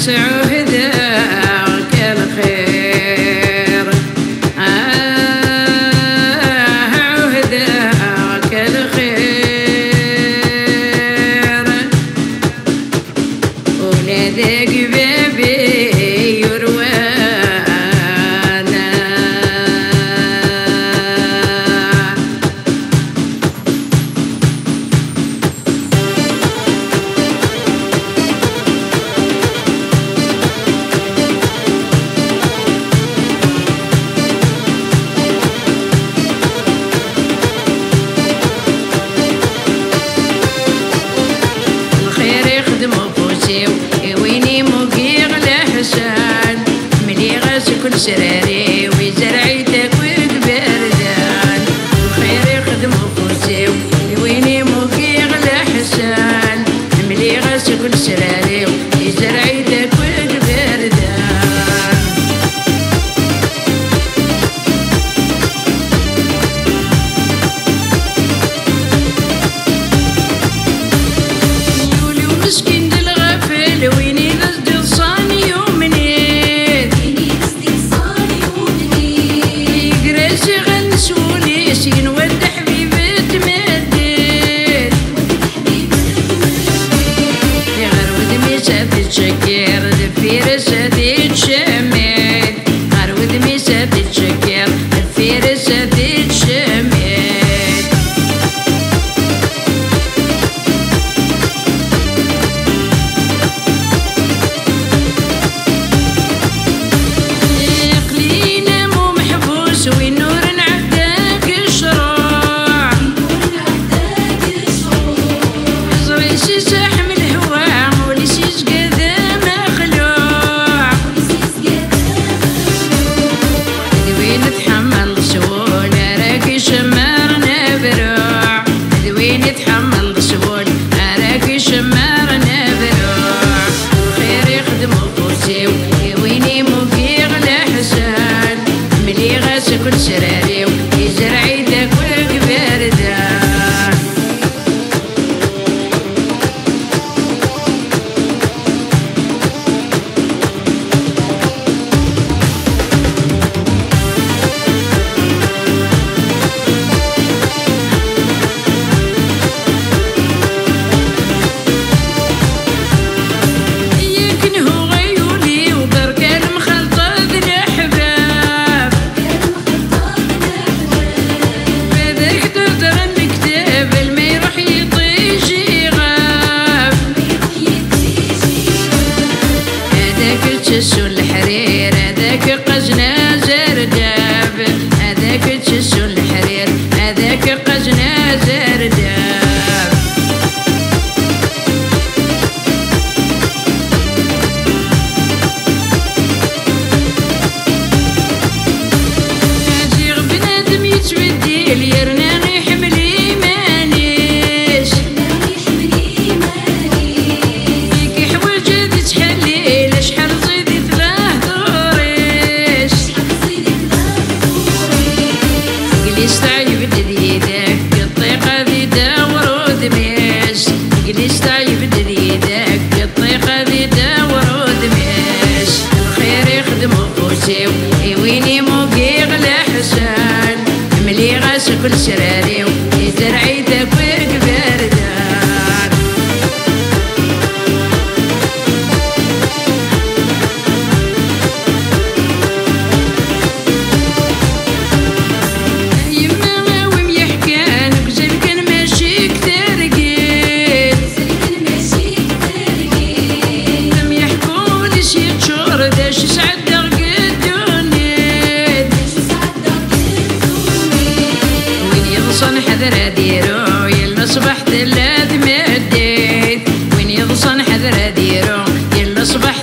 Sarah.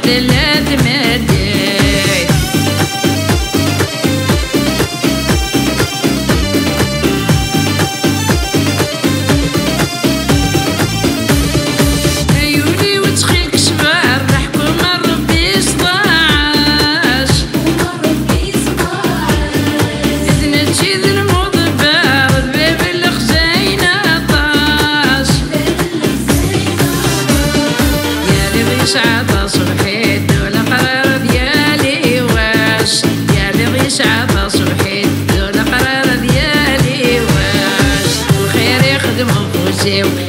Deler aconteceu